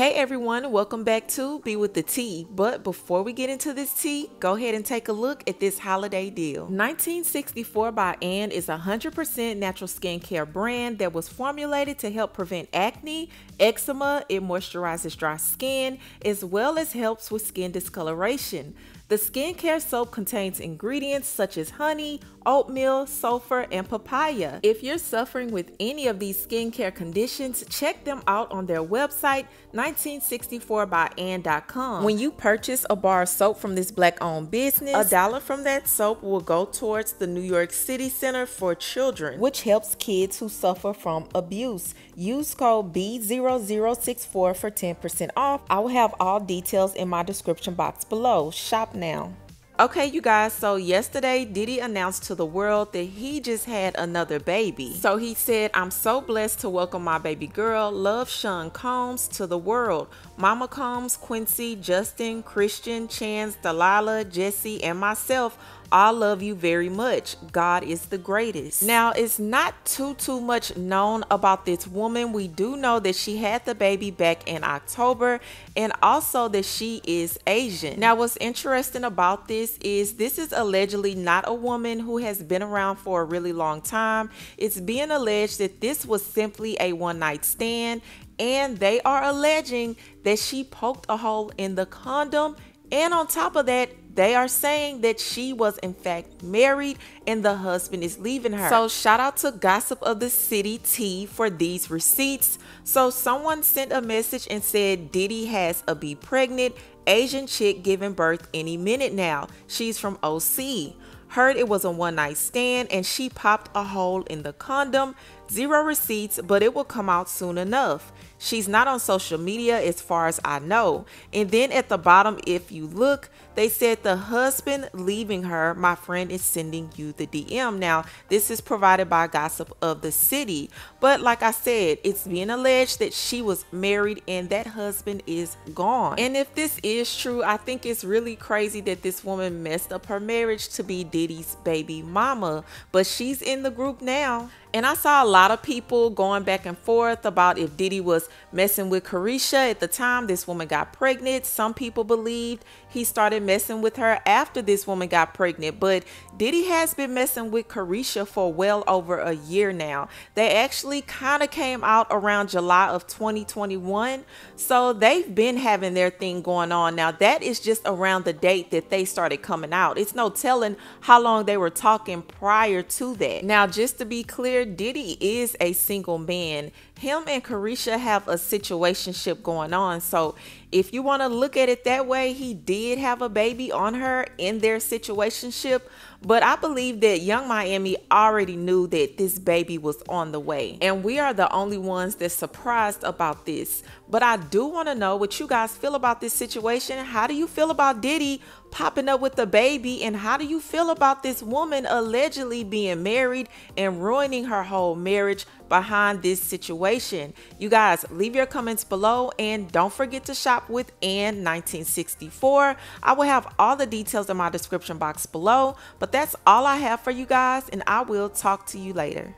Hey everyone, welcome back to Bee With The Tea. But before we get into this tea, go ahead and take a look at this holiday deal. 1964 by Ann is a 100% natural skincare brand that was formulated to help prevent acne, eczema, it moisturizes dry skin, as well as helps with skin discoloration. The skincare soap contains ingredients such as honey, oatmeal, sulfur, and papaya. If you're suffering with any of these skincare conditions, check them out on their website, 1964byann.com. When you purchase a bar of soap from this black owned business, a dollar from that soap will go towards the New York City Center for Children, which helps kids who suffer from abuse. Use code Bee0064 for 10% off. I will have all details in my description box below. Shop now. Okay, you guys, so yesterday Diddy announced to the world that he just had another baby. So he said, I'm so blessed to welcome my baby girl, Love Sean Combs, to the world. Mama Combs, Quincy, Justin, Christian, Chance, D'Lila, Jessie, and myself I love you very much. God is the greatest. Now, it's not too, too much known about this woman. We do know that she had the baby back in October and also that she is Asian. Now, what's interesting about this is this is allegedly not a woman who has been around for a really long time. It's being alleged that this was simply a one night stand and they are alleging that she poked a hole in the condom and on top of that, they are saying that she was in fact married and the husband is leaving her. So shout out to Gossip of the City T for these receipts. So someone sent a message and said Diddy has a be pregnant Asian chick giving birth any minute now. She's from OC. Heard it was a one night stand and she popped a hole in the condom. Zero receipts, but it will come out soon enough. She's not on social media as far as I know. And then at the bottom, if you look, they said the husband leaving her, my friend is sending you the DM. Now, this is provided by Gossip of the City. But like I said, it's being alleged that she was married and that husband is gone. And if this is true, I think it's really crazy that this woman messed up her marriage to be Diddy's baby mama. But she's in the group now. And I saw a lot of people going back and forth about if Diddy was messing with Caresha at the time this woman got pregnant. Some people believed he started messing with her after this woman got pregnant. But Diddy has been messing with Caresha for well over a year now. They actually kind of came out around July of 2021. So they've been having their thing going on. Now, that is just around the date that they started coming out. It's no telling how long they were talking prior to that. Now, just to be clear, Diddy is a single man. Him and Caresha have a situationship going on. So if you want to look at it that way, he did have a baby on her in their situationship. But I believe that Yung Miami already knew that this baby was on the way. And we are the only ones that's surprised about this. But I do want to know what you guys feel about this situation. How do you feel about Diddy popping up with the baby? And how do you feel about this woman allegedly being married and ruining her whole marriage behind this situation? You guys, leave your comments below and don't forget to shop with Ann 1964. I will have all the details in my description box below. But that's all I have for you guys, and I will talk to you later.